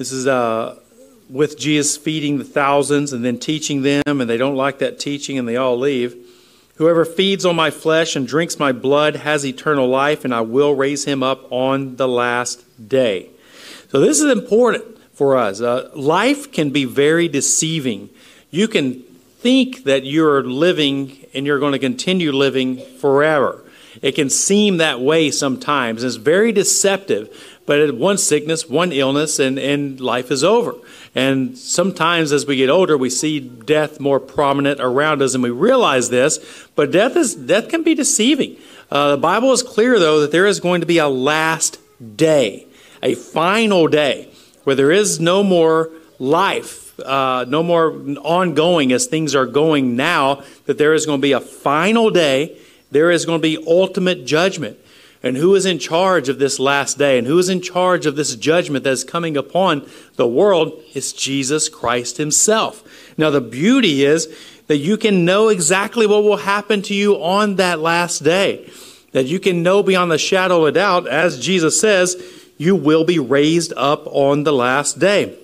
This is uh, with Jesus feeding the thousands and then teaching them, and they don't like that teaching and they all leave. Whoever feeds on my flesh and drinks my blood has eternal life, and I will raise him up on the last day. So, this is important for us. Uh, life can be very deceiving. You can think that you're living and you're going to continue living forever. It can seem that way sometimes. It's very deceptive. But one sickness, one illness, and, and life is over. And sometimes as we get older, we see death more prominent around us and we realize this. But death, is, death can be deceiving. Uh, the Bible is clear, though, that there is going to be a last day, a final day, where there is no more life, uh, no more ongoing as things are going now, that there is going to be a final day. There is going to be ultimate judgment. And who is in charge of this last day and who is in charge of this judgment that is coming upon the world is Jesus Christ Himself. Now, the beauty is that you can know exactly what will happen to you on that last day. That you can know beyond the shadow of a doubt, as Jesus says, you will be raised up on the last day.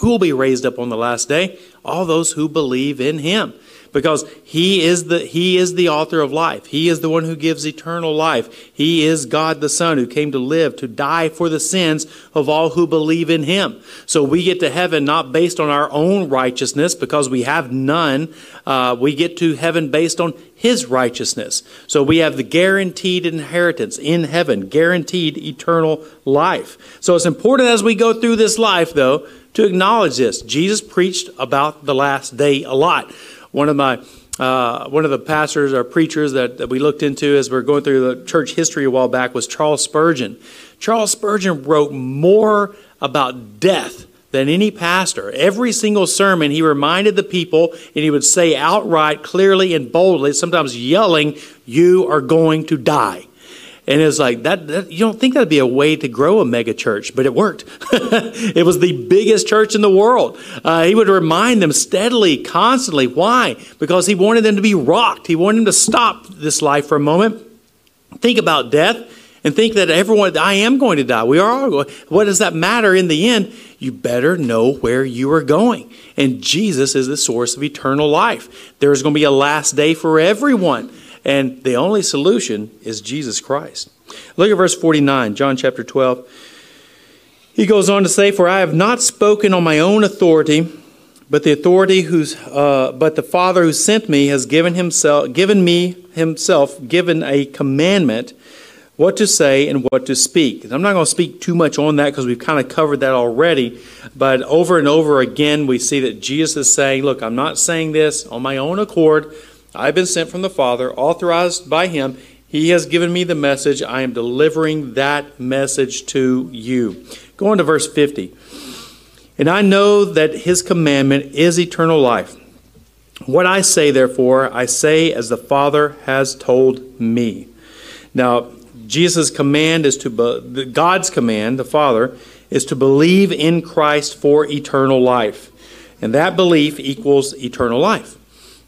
Who will be raised up on the last day? All those who believe in Him because he is the he is the author of life. He is the one who gives eternal life. He is God the Son who came to live to die for the sins of all who believe in him. So we get to heaven not based on our own righteousness because we have none. Uh, we get to heaven based on his righteousness. So we have the guaranteed inheritance in heaven, guaranteed eternal life. So it's important as we go through this life, though, to acknowledge this. Jesus preached about the last day a lot. One of my uh, one of the pastors or preachers that, that we looked into as we are going through the church history a while back was Charles Spurgeon. Charles Spurgeon wrote more about death than any pastor. Every single sermon, he reminded the people, and he would say outright, clearly, and boldly, sometimes yelling, You are going to die. And it's like that, that, you don't think that'd be a way to grow a mega church, but it worked. it was the biggest church in the world. Uh, he would remind them steadily, constantly. Why? Because he wanted them to be rocked. He wanted them to stop this life for a moment, think about death, and think that everyone, I am going to die. We are all going. What does that matter in the end? You better know where you are going. And Jesus is the source of eternal life. There's going to be a last day for everyone. And the only solution is Jesus Christ. Look at verse 49, John chapter 12. He goes on to say, For I have not spoken on my own authority, but the authority who's, uh, but the Father who sent me has given himself, given me himself, given a commandment what to say and what to speak. I'm not going to speak too much on that because we've kind of covered that already. But over and over again, we see that Jesus is saying, Look, I'm not saying this on my own accord. I've been sent from the Father, authorized by Him. He has given me the message. I am delivering that message to you. Go on to verse 50. And I know that His commandment is eternal life. What I say, therefore, I say as the Father has told me. Now, Jesus' command is to, be, God's command, the Father, is to believe in Christ for eternal life. And that belief equals eternal life.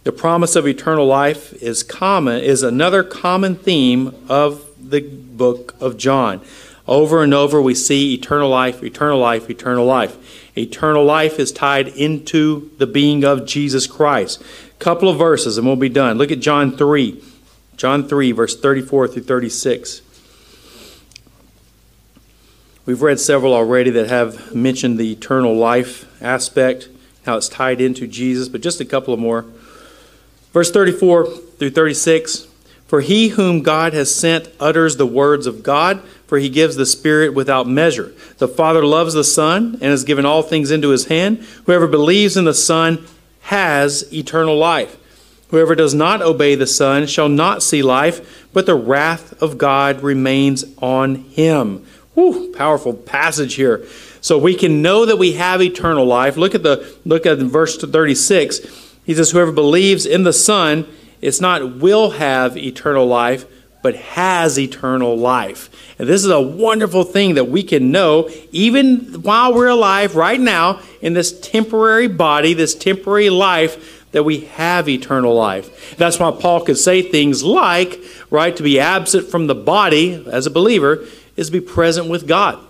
The promise of eternal life is common is another common theme of the book of John. Over and over we see eternal life, eternal life, eternal life. Eternal life is tied into the being of Jesus Christ. A couple of verses and we'll be done. Look at John 3. John 3 verse 34 through 36. We've read several already that have mentioned the eternal life aspect, how it's tied into Jesus, but just a couple of more. Verse 34 through 36 For he whom God has sent utters the words of God, for he gives the Spirit without measure. The Father loves the Son and has given all things into his hand. Whoever believes in the Son has eternal life. Whoever does not obey the Son shall not see life, but the wrath of God remains on him. Whew, powerful passage here. So we can know that we have eternal life. Look at the look at verse 36. He says, Whoever believes in the Son, it's not will have eternal life, but has eternal life. And this is a wonderful thing that we can know even while we're alive right now in this temporary body, this temporary life, that we have eternal life. That's why Paul could say things like, right, to be absent from the body as a believer is to be present with God.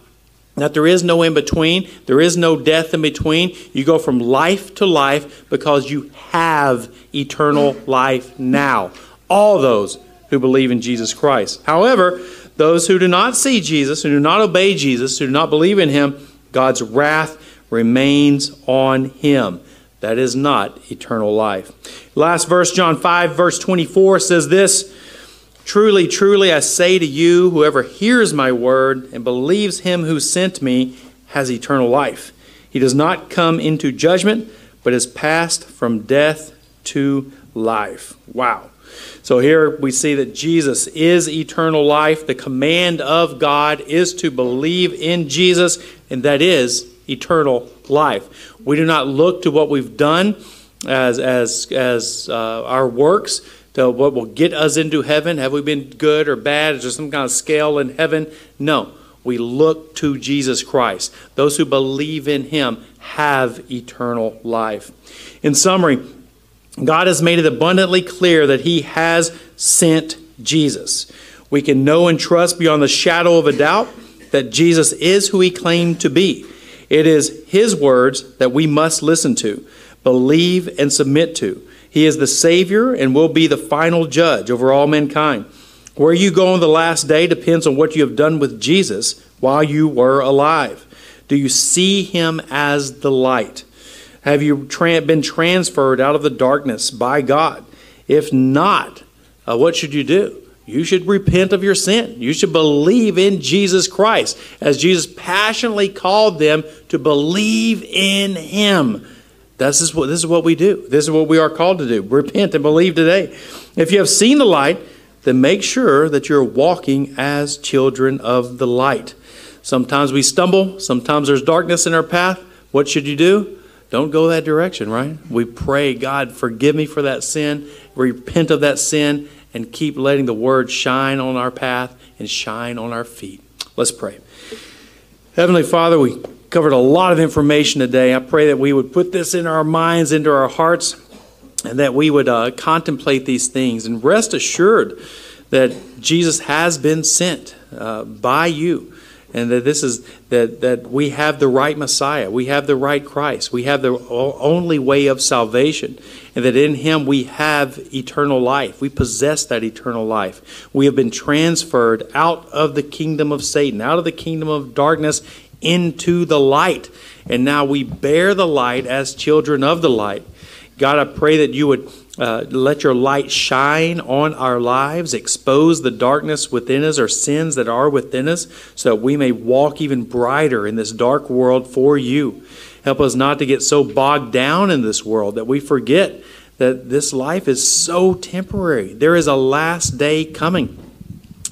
That there is no in between, there is no death in between. You go from life to life because you have eternal life now. All those who believe in Jesus Christ. However, those who do not see Jesus, who do not obey Jesus, who do not believe in him, God's wrath remains on him. That is not eternal life. Last verse, John 5, verse 24 says this Truly, truly, I say to you, whoever hears my word and believes him who sent me has eternal life. He does not come into judgment, but is passed from death to life. Wow. So here we see that Jesus is eternal life. The command of God is to believe in Jesus, and that is eternal life. We do not look to what we've done as, as, as uh, our works to what will get us into heaven. Have we been good or bad? Is there some kind of scale in heaven? No. We look to Jesus Christ. Those who believe in him have eternal life. In summary, God has made it abundantly clear that he has sent Jesus. We can know and trust beyond the shadow of a doubt that Jesus is who he claimed to be. It is his words that we must listen to, believe, and submit to. He is the Savior and will be the final judge over all mankind. Where you go on the last day depends on what you have done with Jesus while you were alive. Do you see him as the light? Have you tra- been transferred out of the darkness by God? If not, uh, what should you do? You should repent of your sin. You should believe in Jesus Christ, as Jesus passionately called them to believe in Him. This is what, this is what we do. This is what we are called to do. Repent and believe today. If you have seen the light, then make sure that you're walking as children of the light. Sometimes we stumble, sometimes there's darkness in our path. What should you do? Don't go that direction, right? We pray, God, forgive me for that sin, repent of that sin, and keep letting the word shine on our path and shine on our feet. Let's pray. Heavenly Father, we covered a lot of information today. I pray that we would put this in our minds, into our hearts, and that we would uh, contemplate these things and rest assured that Jesus has been sent uh, by you and that this is that that we have the right Messiah, we have the right Christ, we have the only way of salvation, and that in Him we have eternal life. We possess that eternal life. We have been transferred out of the kingdom of Satan, out of the kingdom of darkness, into the light. And now we bear the light as children of the light. God, I pray that you would uh, let your light shine on our lives, expose the darkness within us or sins that are within us, so that we may walk even brighter in this dark world for you. Help us not to get so bogged down in this world that we forget that this life is so temporary. There is a last day coming.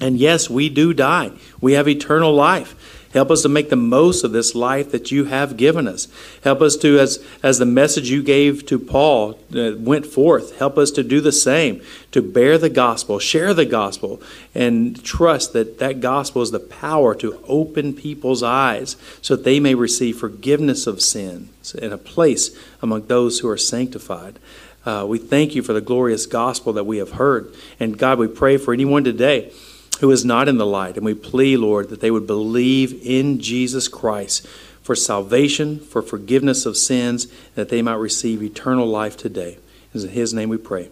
And yes, we do die. We have eternal life. Help us to make the most of this life that you have given us. Help us to, as, as the message you gave to Paul uh, went forth, help us to do the same, to bear the gospel, share the gospel, and trust that that gospel is the power to open people's eyes so that they may receive forgiveness of sins and a place among those who are sanctified. Uh, we thank you for the glorious gospel that we have heard. And God, we pray for anyone today who is not in the light. And we plea, Lord, that they would believe in Jesus Christ for salvation, for forgiveness of sins, that they might receive eternal life today. In His name we pray.